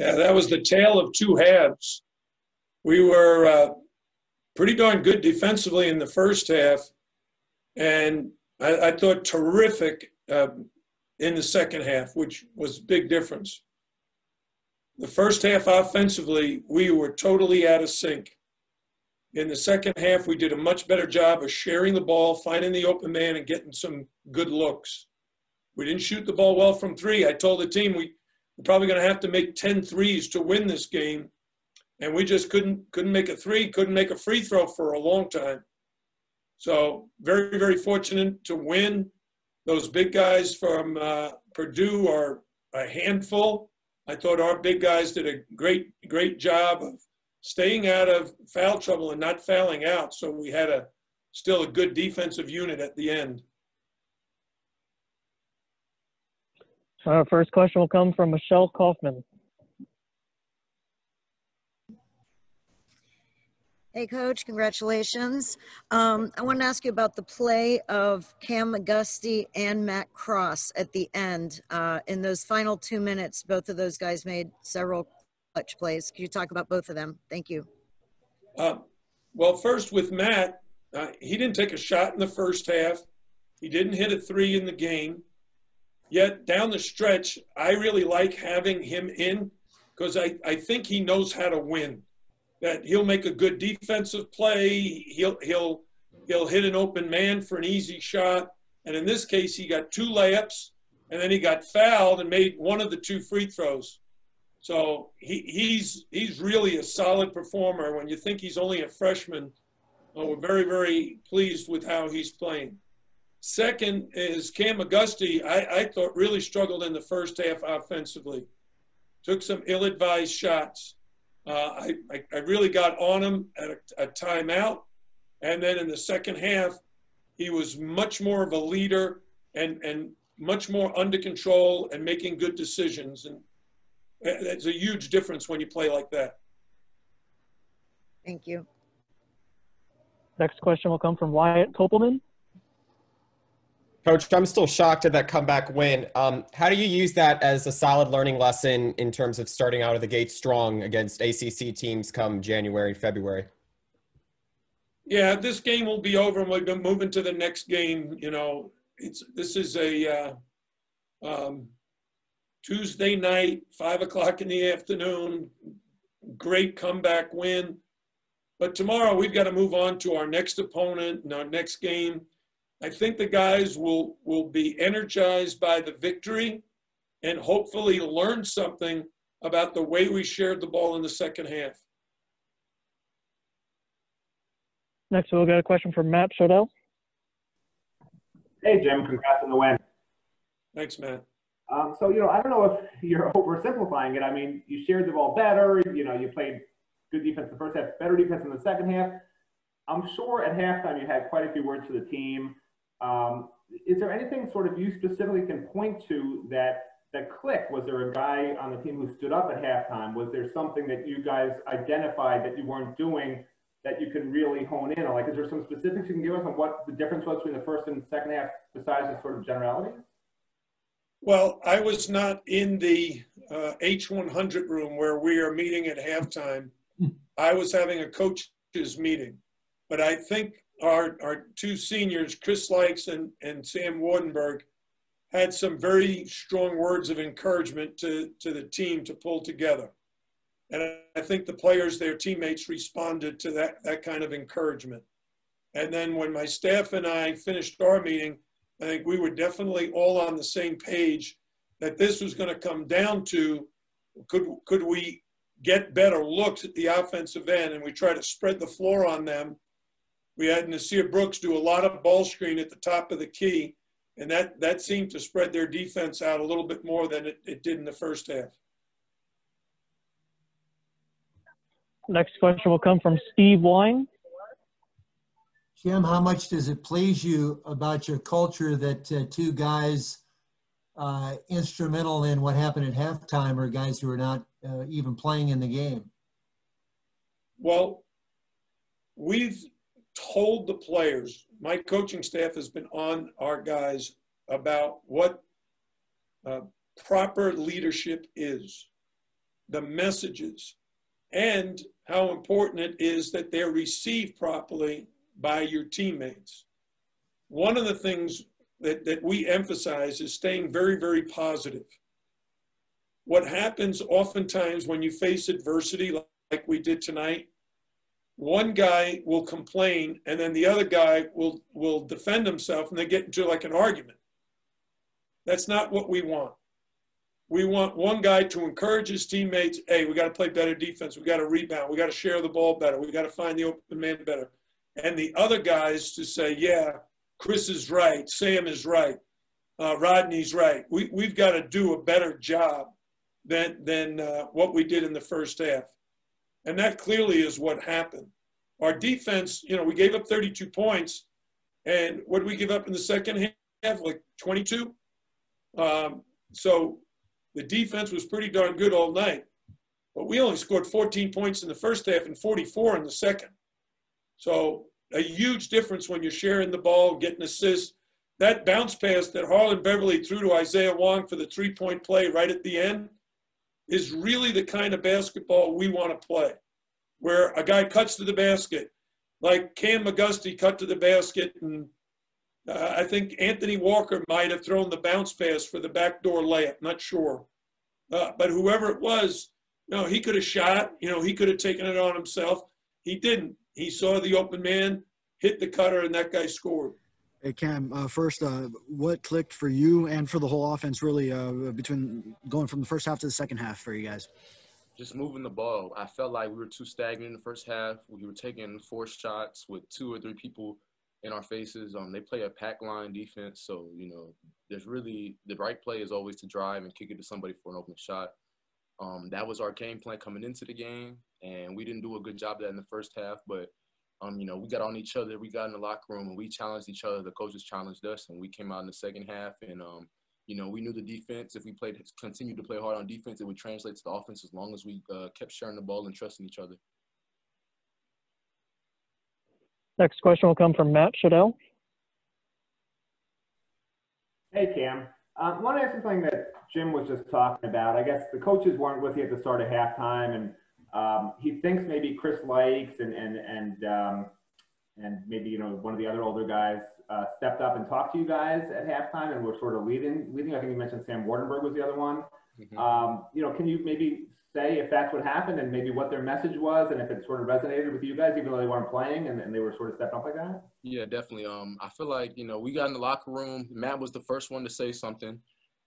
Yeah, that was the tale of two halves. We were uh, pretty darn good defensively in the first half, and I, I thought terrific uh, in the second half, which was a big difference. The first half offensively, we were totally out of sync. In the second half, we did a much better job of sharing the ball, finding the open man, and getting some good looks. We didn't shoot the ball well from three. I told the team we, we're probably going to have to make 10 threes to win this game. And we just couldn't couldn't make a three, couldn't make a free throw for a long time. So very, very fortunate to win. Those big guys from uh, Purdue are a handful. I thought our big guys did a great, great job of staying out of foul trouble and not fouling out. So we had a still a good defensive unit at the end. Our first question will come from Michelle Kaufman. Hey, Coach, congratulations. Um, I want to ask you about the play of Kam McGusty and Matt Cross at the end. Uh, in those final two minutes, both of those guys made several clutch plays. Can you talk about both of them? Thank you. Uh, well, first with Matt, uh, he didn't take a shot in the first half. He didn't hit a three in the game. Yet down the stretch, I really like having him in because I, I think he knows how to win that he'll make a good defensive play. He'll he'll he'll hit an open man for an easy shot. And in this case, he got two layups, and then he got fouled and made one of the two free throws. So he, he's he's really a solid performer. When you think he's only a freshman, uh, we're very very pleased with how he's playing. Second is Kam McGusty. I, I thought really struggled in the first half offensively. Took some ill-advised shots. Uh, I, I, really got on him at a, a timeout. And then in the second half, he was much more of a leader and, and much more under control and making good decisions. And it's a huge difference when you play like that. Thank you. Next question will come from Wyatt Kopelman. Coach, I'm still shocked at that comeback win. Um, how do you use that as a solid learning lesson in terms of starting out of the gate strong against ACC teams come January February? Yeah, this game will be over, and we'll be moving to the next game. You know, it's this is a uh, um, Tuesday night, five o'clock in the afternoon. Great comeback win, but tomorrow we've got to move on to our next opponent and our next game I think the guys will, will be energized by the victory and hopefully learn something about the way we shared the ball in the second half. Next, we'll get a question from Matt Shodell. Hey, Jim, congrats on the win. Thanks, Matt. Um, so, you know, I don't know if you're oversimplifying it. I mean, you shared the ball better. You know, you played good defense the first half, better defense in the second half. I'm sure at halftime you had quite a few words for the team. Um, is there anything sort of you specifically can point to that that clicked? Was there a guy on the team who stood up at halftime? Was there something that you guys identified that you weren't doing that you can really hone in on? Like, is there some specifics you can give us on what the difference was between the first and second half besides the sort of generalities? Well, I was not in the uh, H100 room where we are meeting at halftime. I was having a coaches meeting, but I think our, our two seniors, Chris Lykes and, and Sam Waardenburg, had some very strong words of encouragement to, to the team to pull together. And I think the players, their teammates, responded to that, that kind of encouragement. And then when my staff and I finished our meeting, I think we were definitely all on the same page that this was going to come down to could, could we get better looks at the offensive end and we try to spread the floor on them we had Nysier Brooks do a lot of ball screen at the top of the key, and that, that seemed to spread their defense out a little bit more than it, it did in the first half. Next question will come from Steve Wine. Jim, how much does it please you about your culture that uh, two guys uh, instrumental in what happened at halftime are guys who are not uh, even playing in the game? Well, we've told the players, my coaching staff has been on our guys about what uh, proper leadership is. the messages, and how important it is that they're received properly by your teammates. One of the things that, that we emphasize is staying very, very positive. What happens oftentimes when you face adversity, like we did tonight, one guy will complain and then the other guy will, will defend himself and they get into like an argument. That's not what we want. We want one guy to encourage his teammates, hey, we got to play better defense. We got to rebound. We got to share the ball better. We got to find the open man better. And the other guys to say, yeah, Chris is right. Sam is right. Uh, Rodney's right. We, we've got to do a better job than, than uh, what we did in the first half. And that clearly is what happened. Our defense, you know, we gave up 32 points. And what did we give up in the second half? Like 22? Um, so the defense was pretty darn good all night. But we only scored 14 points in the first half and 44 in the second. So a huge difference when you're sharing the ball, getting assists. That bounce pass that Harlond Beverly threw to Isaiah Wong for the three point play right at the end is really the kind of basketball we want to play, where a guy cuts to the basket, like Kam McGusty cut to the basket, and uh, I think Anthony Walker might have thrown the bounce pass for the backdoor layup. Not sure, uh, but whoever it was, you know, he could have shot. You know, he could have taken it on himself. He didn't. He saw the open man, hit the cutter, and that guy scored. Hey Kam, uh, first, uh, what clicked for you and for the whole offense really uh, between going from the first half to the second half for you guys? Just moving the ball. I felt like we were too stagnant in the first half. We were taking four shots with two or three people in our faces. Um, they play a pack line defense, so you know there's really the right play is always to drive and kick it to somebody for an open shot. Um, that was our game plan coming into the game, and we didn't do a good job of that in the first half, but um, you know, we got on each other. We got in the locker room and we challenged each other. The coaches challenged us, and we came out in the second half. And um, you know, we knew the defense. If we played, continued to play hard on defense, it would translate to the offense as long as we uh, kept sharing the ball and trusting each other. Next question will come from Matt Shodell. Hey, Kam. Um, I want to ask something that Jim was just talking about. I guess the coaches weren't with you at the start of halftime, and um, he thinks maybe Chris Lykes and and and um, and maybe you know one of the other older guys uh, stepped up and talked to you guys at halftime and were sort of leading. Leading, I think you mentioned Sam Waardenburg was the other one. Mm-hmm. Um, you know, can you maybe say if that's what happened and maybe what their message was and if it sort of resonated with you guys, even though they weren't playing and, and they were sort of stepping up like that? Yeah, definitely. Um, I feel like you know we got in the locker room. Matt was the first one to say something.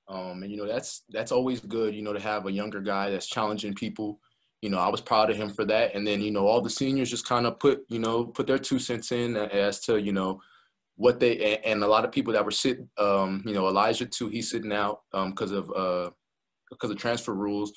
Um, and you know that's that's always good. You know to have a younger guy that's challenging people you know, I was proud of him for that. And then, you know, all the seniors just kind of put, you know, put their two cents in as to, you know, what they and a lot of people that were sitting, um, you know, Elijah too, he's sitting out because um, of uh, because of transfer rules.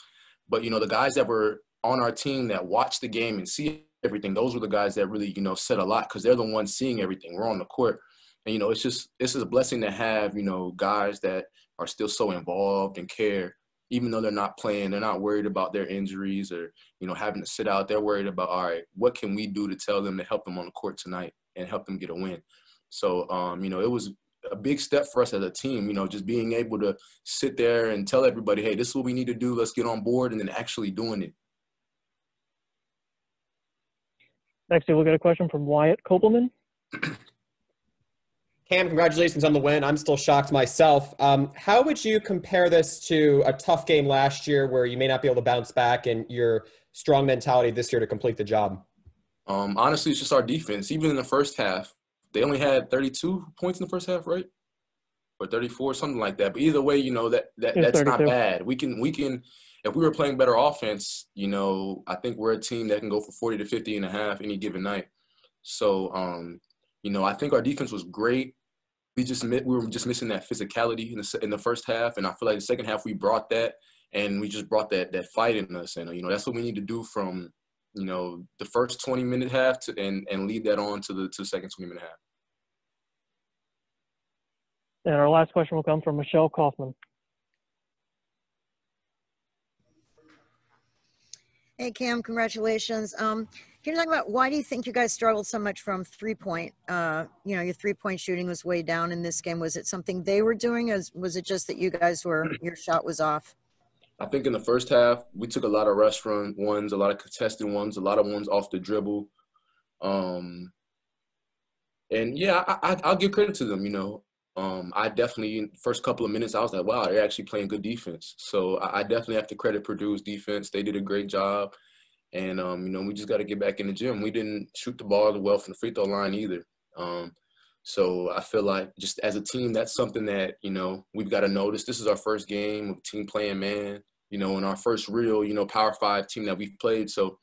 But you know, the guys that were on our team that watched the game and see everything, those were the guys that really, you know, said a lot because they're the ones seeing everything. We're on the court, and you know, it's just this is a blessing to have, you know, guys that are still so involved and care even though they're not playing, they're not worried about their injuries or, you know, having to sit out. They're worried about, all right, what can we do to tell them to help them on the court tonight and help them get a win? So, um, you know, it was a big step for us as a team, you know, just being able to sit there and tell everybody, hey, this is what we need to do. Let's get on board and then actually doing it. Next, we'll get a question from Wyatt Kopelman. Kam, congratulations on the win. I'm still shocked myself. Um, how would you compare this to a tough game last year where you may not be able to bounce back and your strong mentality this year to complete the job? Um, honestly, it's just our defense. Even in the first half, they only had 32 points in the first half, right? Or 34, something like that. But either way, you know that, that that's 32. not bad. We can we can if we were playing better offense, you know, I think we're a team that can go for 40 to 50 and a half any given night. So, um, you know, I think our defense was great we just we were just missing that physicality in the in the first half, and I feel like the second half we brought that, and we just brought that that fight in us, and you know that's what we need to do from you know the first 20 minute half to and and lead that on to the to the second 20 minute half. And our last question will come from Michelle Kaufman. Hey Kam, congratulations. Um, can you talk about why do you think you guys struggled so much from three point? Uh, you know, your three point shooting was way down in this game. Was it something they were doing, or was it just that you guys were your shot was off? I think in the first half we took a lot of restaurant ones, a lot of contested ones, a lot of ones off the dribble. Um, and yeah, I, I, I'll give credit to them. You know, um, I definitely first couple of minutes I was like, wow, they're actually playing good defense. So I, I definitely have to credit Purdue's defense. They did a great job, and um, you know we just got to get back in the gym. We didn't shoot the ball well from the free throw line either. Um, so I feel like just as a team, that's something that you know we've got to notice. This is our first game of team playing man, you know, and our first real you know Power Five team that we've played. So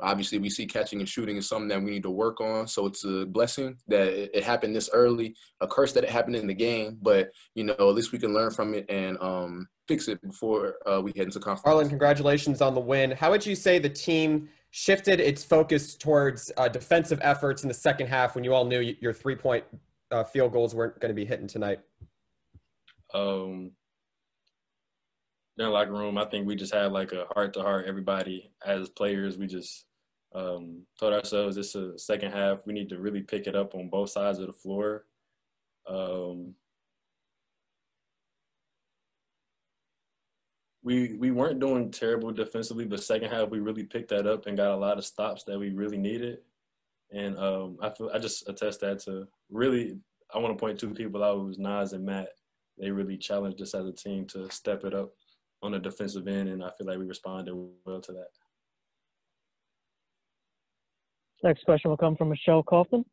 obviously we see catching and shooting is something that we need to work on. So it's a blessing that it, happened this early a curse that it happened in the game but you know at least we can learn from it and um, fix it before uh, we head into conference. Harlond, congratulations on the win. How would you say the team shifted its focus towards uh, defensive efforts in the second half when you all knew your three point uh, field goals weren't going to be hitting tonight? Um in the locker room, I think we just had like a heart to heart. Everybody as players, we just um, told ourselves this is a second half. We need to really pick it up on both sides of the floor. Um, we we weren't doing terrible defensively, but second half we really picked that up and got a lot of stops that we really needed. And um, I feel I just attest that to really. I want to point two people out. Was Nas and Matt. They really challenged us as a team to step it up on the defensive end, and I feel like we responded well to that. Next question will come from Michelle Kaufman.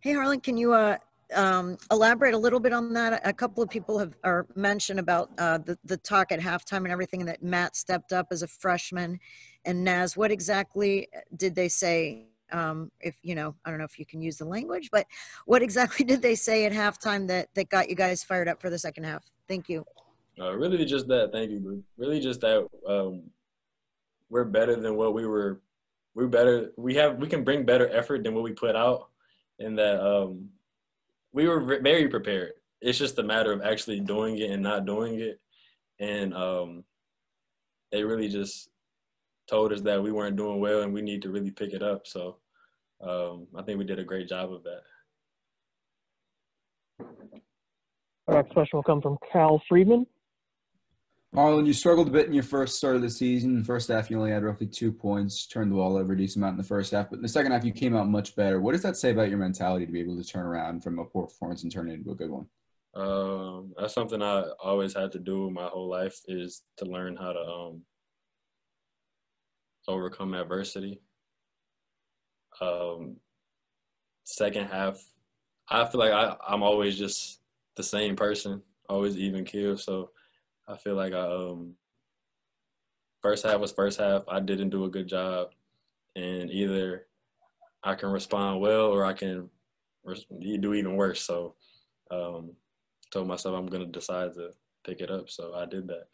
Hey, Harlond, can you uh, um, elaborate a little bit on that? A couple of people have are mentioned about uh, the, the talk at halftime and everything that Matt stepped up as a freshman. And Naz, what exactly did they say um, if you know i don't know if you can use the language but what exactly did they say at halftime that that got you guys fired up for the second half? Thank you. Uh, really just that. Thank you really just that um, we're better than what we were we're better we have we can bring better effort than what we put out and that um, we were very prepared. It's just a matter of actually doing it and not doing it. And um, they really just told us that we weren't doing well and we need to really pick it up. So um, I think we did a great job of that. Our next question will come from Cal Friedman. Harlond, you struggled a bit in your first start of the season. First half, you only had roughly two points, turned the ball over a decent amount in the first half. But in the second half, you came out much better. What does that say about your mentality to be able to turn around from a poor performance and turn it into a good one? Um, that's something I always had to do my whole life is to learn how to um, overcome adversity. Um, second half, I feel like I, I'm always just the same person, always even keel. So I feel like I um, first half was first half. I didn't do a good job, and either I can respond well or I can do even worse. So um, told myself I'm gonna decide to pick it up. So I did that.